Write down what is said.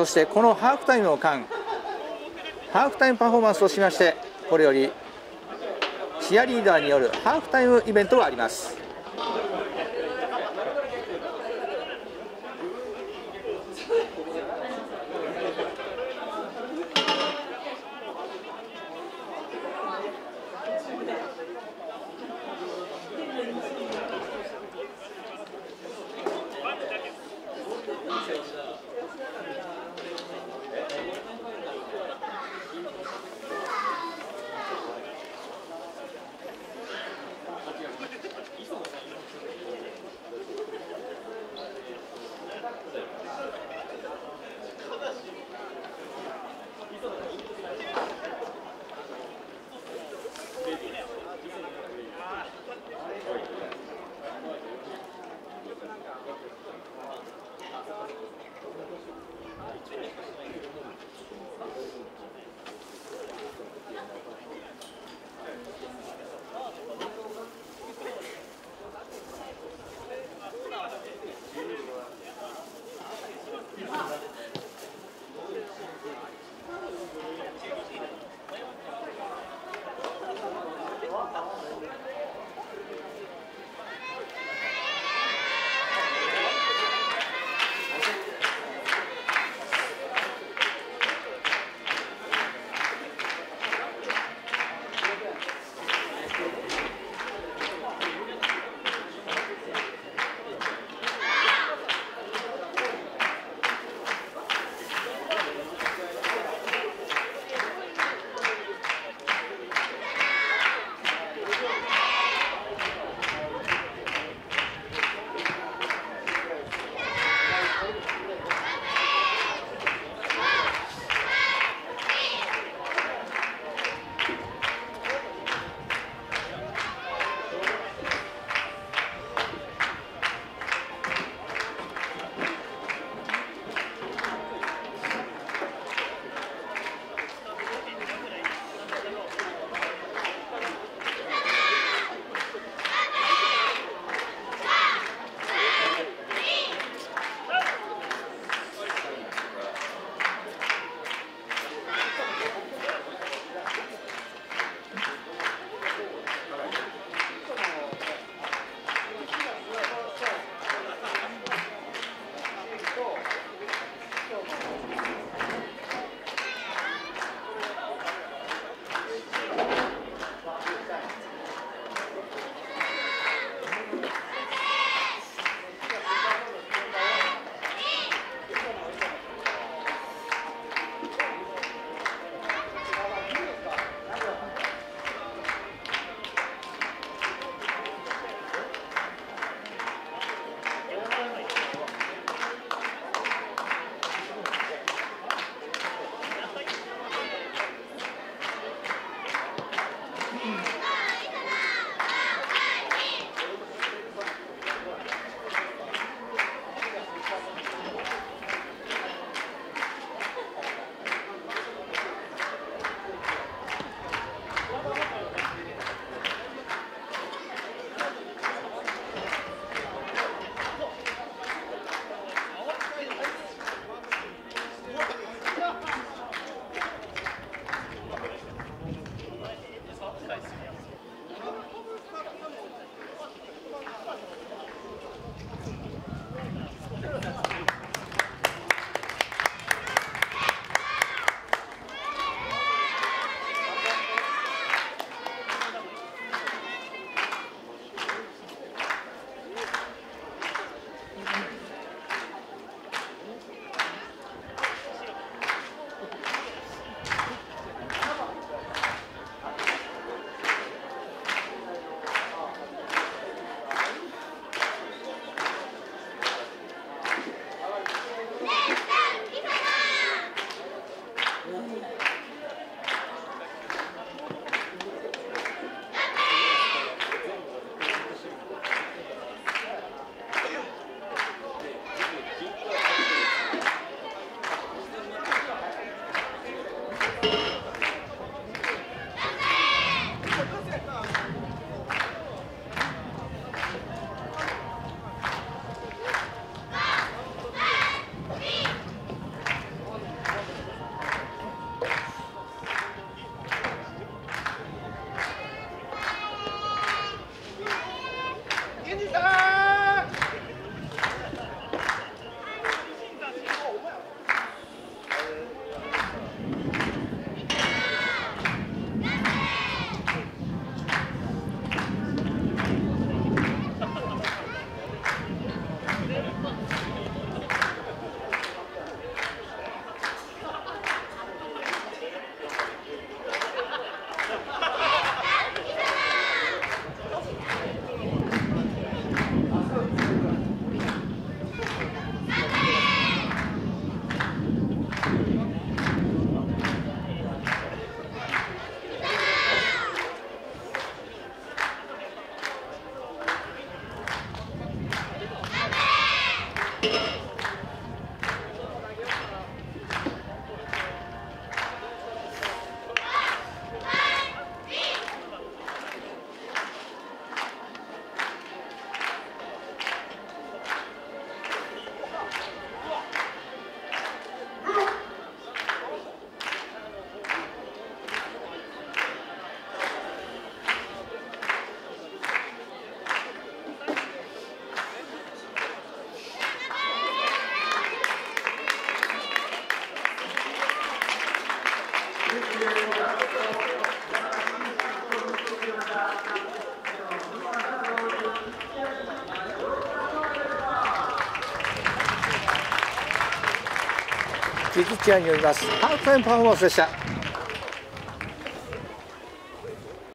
そしてこのハーフタイムの間ハーフタイムパフォーマンスとしましてこれよりチアリーダーによるハーフタイムイベントがあります。Thank you. キッズチアによります。ハーフタイムパフォーマンスでした。